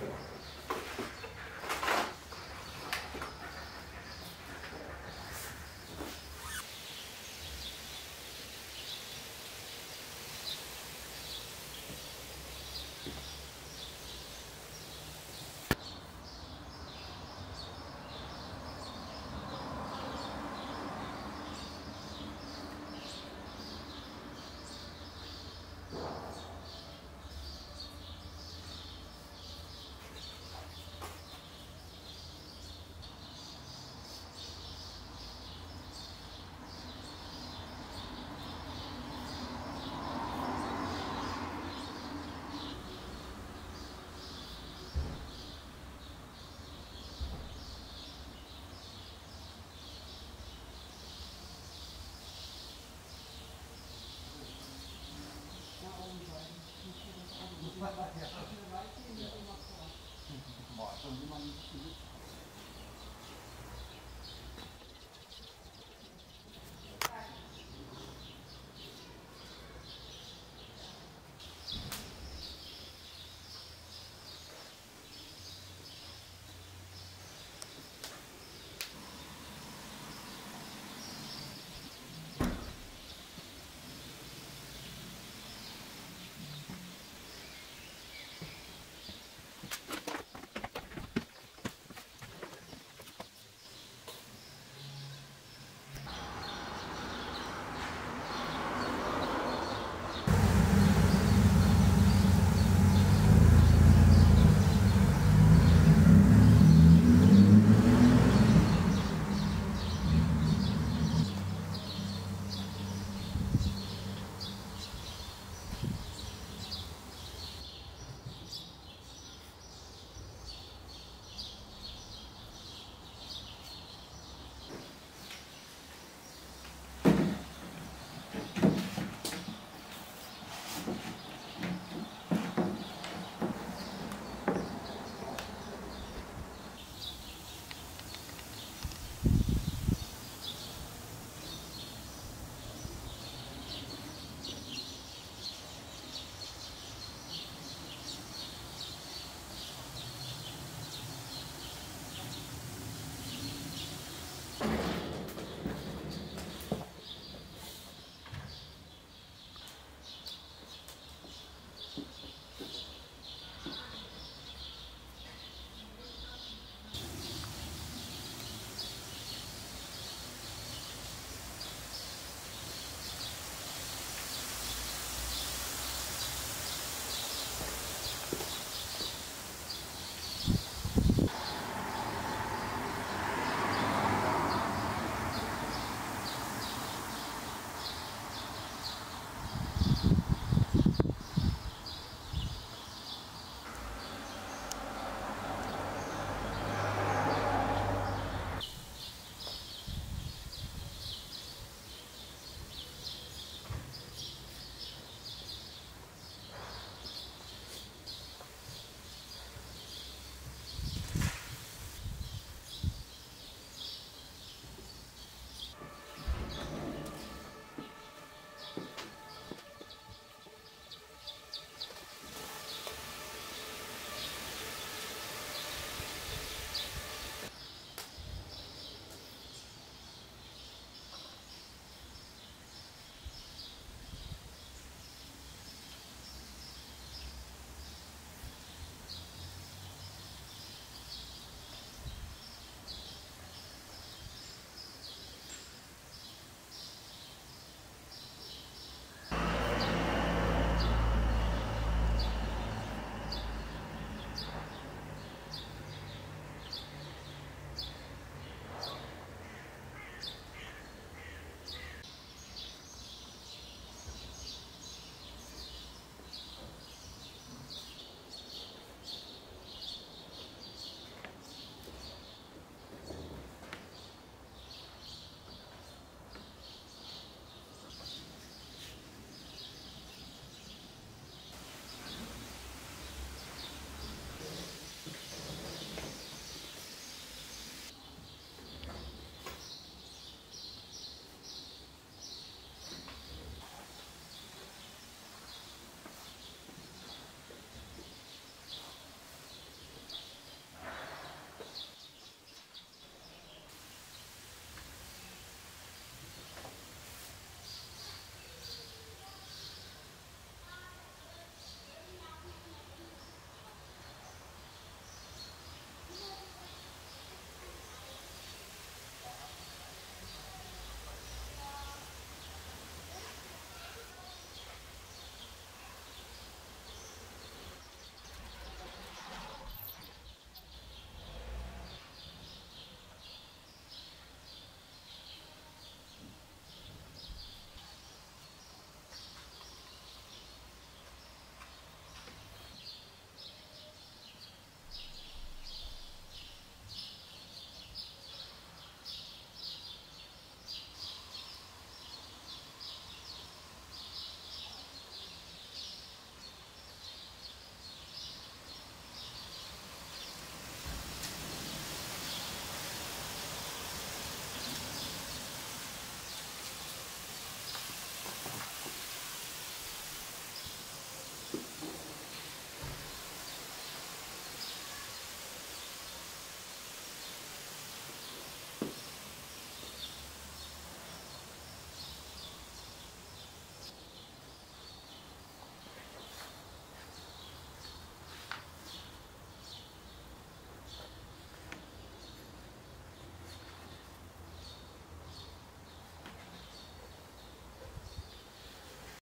Gracias.